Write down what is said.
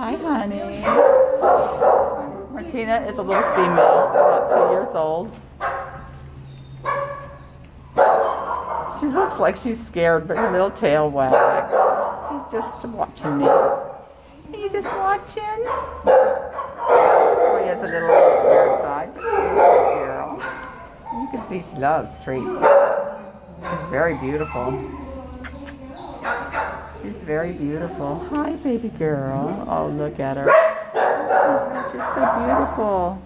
Hi, honey. Martina is a little female, about two years old. She looks like she's scared, but her little tail wags. She's just watching me. Are you just watching? She has a little scared side, but she's a good girl. You can see she loves treats. She's very beautiful. She's very beautiful. Hi, baby girl. Oh, look at her. Oh, she's so beautiful.